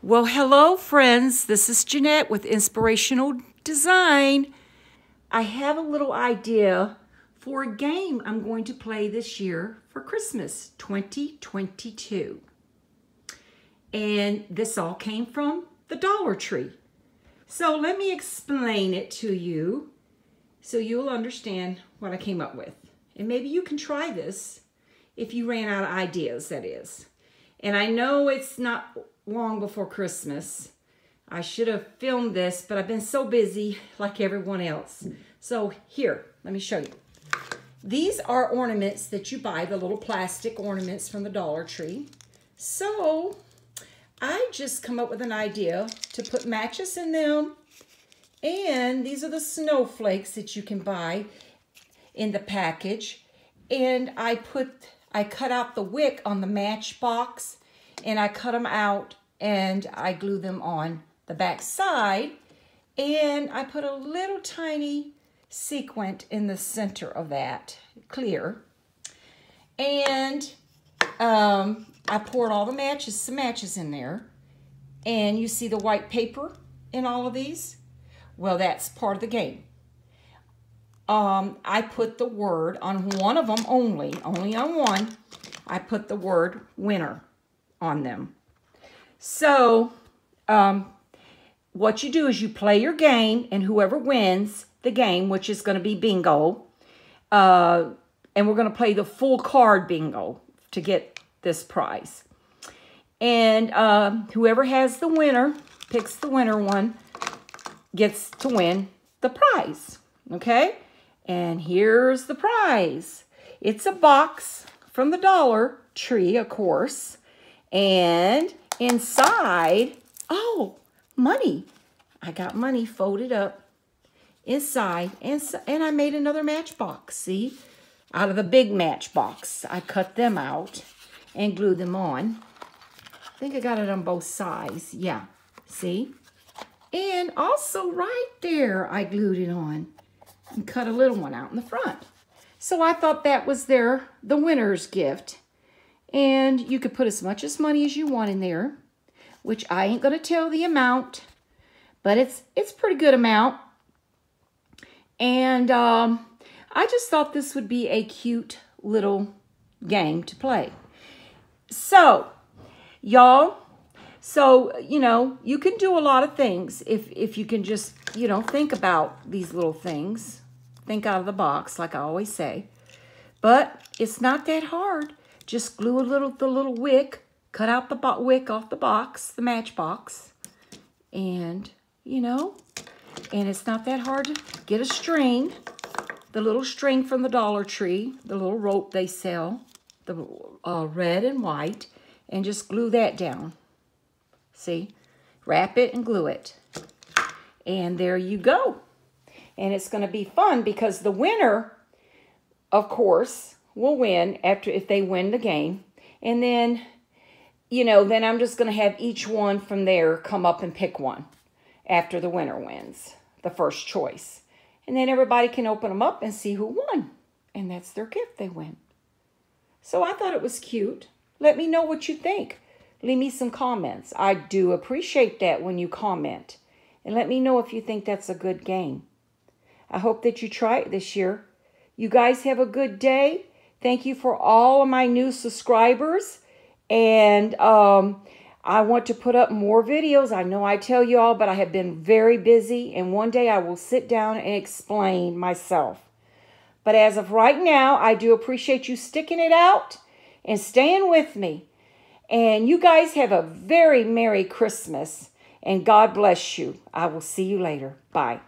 Well, hello, friends. This is Jeanette with Inspirational Design. I have a little idea for a game I'm going to play this year for Christmas 2022. And this all came from the Dollar Tree. So let me explain it to you so you'll understand what I came up with. And maybe you can try this if you ran out of ideas, that is. And I know it's not long before Christmas. I should have filmed this, but I've been so busy like everyone else. So here, let me show you. These are ornaments that you buy, the little plastic ornaments from the Dollar Tree. So I just come up with an idea to put matches in them. And these are the snowflakes that you can buy in the package. And I put, I cut out the wick on the matchbox and I cut them out and I glue them on the back side and I put a little tiny sequin in the center of that, clear. And um, I poured all the matches, some matches in there. And you see the white paper in all of these? Well, that's part of the game. Um, I put the word on one of them only, only on one, I put the word winner on them. So, um, what you do is you play your game, and whoever wins the game, which is going to be bingo, uh, and we're going to play the full card bingo to get this prize. And uh, whoever has the winner, picks the winner one, gets to win the prize. Okay? And here's the prize. It's a box from the Dollar Tree, of course. And inside, oh, money. I got money folded up inside, and, and I made another matchbox, see? Out of the big matchbox. I cut them out and glued them on. I think I got it on both sides. Yeah, see? And also right there, I glued it on and cut a little one out in the front. So I thought that was their the winner's gift. And you could put as much as money as you want in there, which I ain't going to tell the amount, but it's it's pretty good amount. And um, I just thought this would be a cute little game to play. So, y'all, so, you know, you can do a lot of things if, if you can just, you know, think about these little things. Think out of the box, like I always say. But it's not that hard. Just glue a little the little wick, cut out the wick off the box, the matchbox, and, you know, and it's not that hard to get a string, the little string from the Dollar Tree, the little rope they sell, the uh, red and white, and just glue that down. See? Wrap it and glue it. And there you go. And it's going to be fun because the winner, of course, will win after if they win the game. And then, you know, then I'm just going to have each one from there come up and pick one after the winner wins, the first choice. And then everybody can open them up and see who won. And that's their gift they win. So I thought it was cute. Let me know what you think. Leave me some comments. I do appreciate that when you comment. And let me know if you think that's a good game. I hope that you try it this year. You guys have a good day. Thank you for all of my new subscribers. And um, I want to put up more videos. I know I tell you all, but I have been very busy. And one day I will sit down and explain myself. But as of right now, I do appreciate you sticking it out and staying with me. And you guys have a very Merry Christmas. And God bless you. I will see you later. Bye.